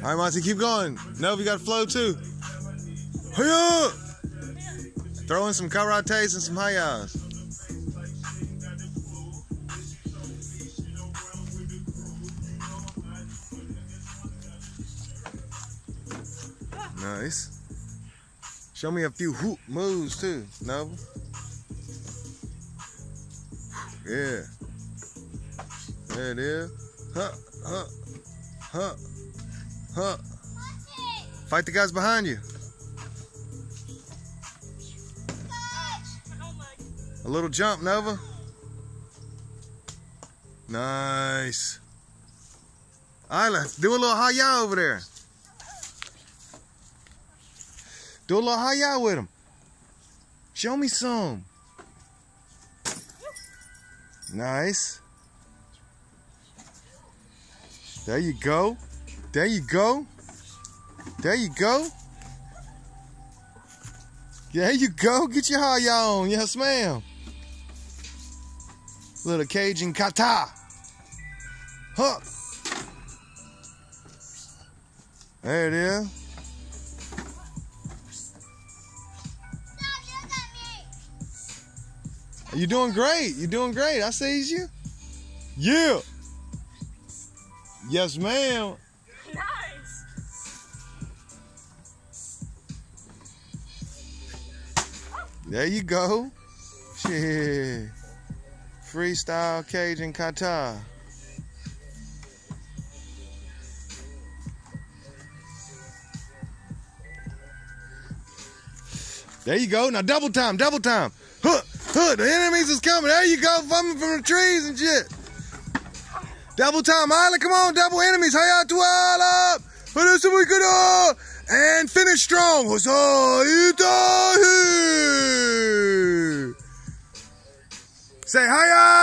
All right, Monty, keep going. Nova, you got flow too. Hiya! Uh, throw in some karates and some hayas. Nice. Show me a few hoop moves too, Nova. Yeah. There it is. Huh, huh, huh, huh. Fight the guys behind you. A little jump, Nova. Nice. All right, let's do a little hi-ya over there. Do a little hi-ya with him. Show me some. Nice. There you go. There you go. There you go. There you go. Get your hi-ya on. Yes, ma'am. Little Cajun kata. Huh. There it is. You're doing great. You're doing great. I sees you. Yeah. Yes, ma'am. There you go. Shit. Freestyle Cajun kata. There you go. Now double time, double time. Huh, huh, the enemies is coming. There you go, coming from the trees and shit. Double time, Island, come on, double enemies. Hiya to all up. What else we could and finish strong. Say hiya.